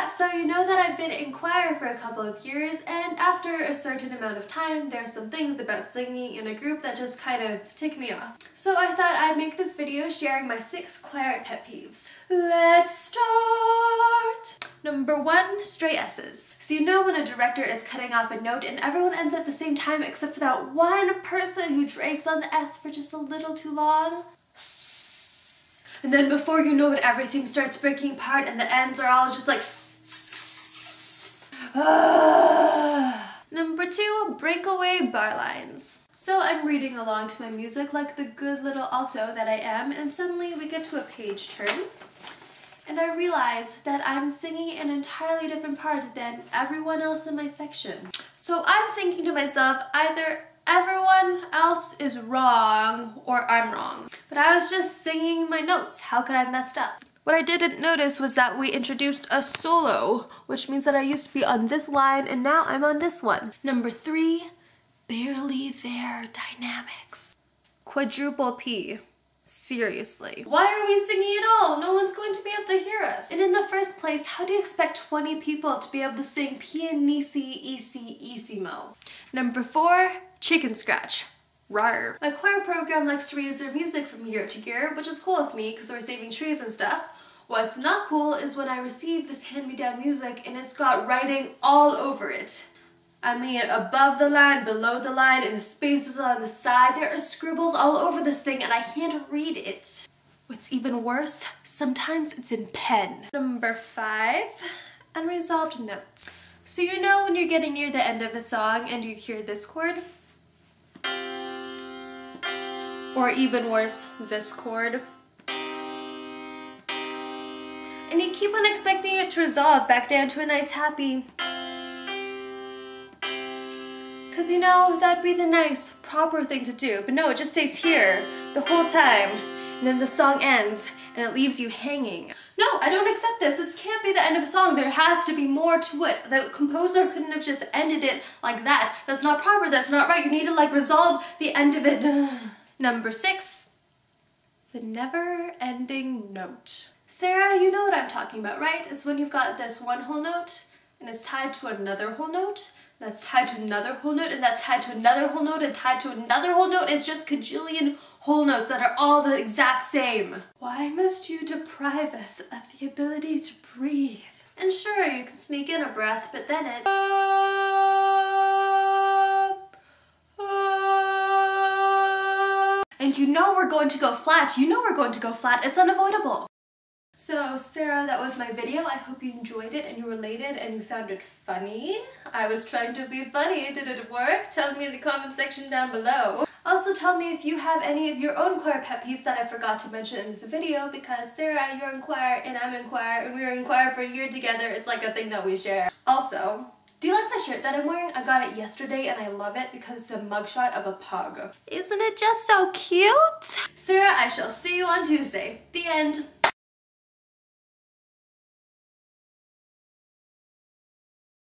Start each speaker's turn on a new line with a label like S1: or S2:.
S1: Yeah, so you know that I've been in choir for a couple of years and after a certain amount of time there are some things about singing in a group that just kind of tick me off. So I thought I'd make this video sharing my six choir pet peeves. Let's start! Number one, straight S's. So you know when a director is cutting off a note and everyone ends at the same time except for that one person who drags on the S for just a little too long? And then before you know it, everything starts breaking apart and the ends are all just like Number two, breakaway bar lines. So I'm reading along to my music like the good little alto that I am and suddenly we get to a page turn and I realize that I'm singing an entirely different part than everyone else in my section. So I'm thinking to myself, either everyone else is wrong or I'm wrong. But I was just singing my notes. How could I have messed up? What I didn't notice was that we introduced a solo, which means that I used to be on this line and now I'm on this one. Number three, barely there dynamics. Quadruple P. Seriously. Why are we singing at all? No one's going to be able to hear us. And in the first place, how do you expect 20 people to be able to sing pianissimo? Number four, chicken scratch. Rar. My choir program likes to reuse their music from year to year, which is cool with me because we're saving trees and stuff. What's not cool is when I receive this hand-me-down music and it's got writing all over it. I mean, above the line, below the line, in the spaces on the side, there are scribbles all over this thing and I can't read it. What's even worse, sometimes it's in pen. Number five, unresolved notes. So you know when you're getting near the end of a song and you hear this chord? Or even worse, this chord? Keep on expecting it to resolve back down to a nice happy because you know, that'd be the nice, proper thing to do. But no, it just stays here the whole time. And then the song ends and it leaves you hanging. No, I don't accept this. This can't be the end of a song. There has to be more to it. The composer couldn't have just ended it like that. That's not proper. That's not right. You need to like resolve the end of it. Number six, the never ending note. Sarah, you know what I'm talking about, right? It's when you've got this one whole note and it's tied to another whole note that's tied to another whole note and that's tied to another whole note and tied to another whole note. It's just cajillion whole notes that are all the exact same. Why must you deprive us of the ability to breathe? And sure, you can sneak in a breath, but then it... And you know we're going to go flat. You know we're going to go flat. It's unavoidable. So Sarah, that was my video. I hope you enjoyed it and you related and you found it funny. I was trying to be funny. Did it work? Tell me in the comment section down below. Also tell me if you have any of your own choir pet peeves that I forgot to mention in this video because Sarah, you're in choir and I'm in choir and we were in choir for a year together. It's like a thing that we share. Also, do you like the shirt that I'm wearing? I got it yesterday and I love it because it's a mugshot of a pug. Isn't it just so cute? Sarah, I shall see you on Tuesday. The end.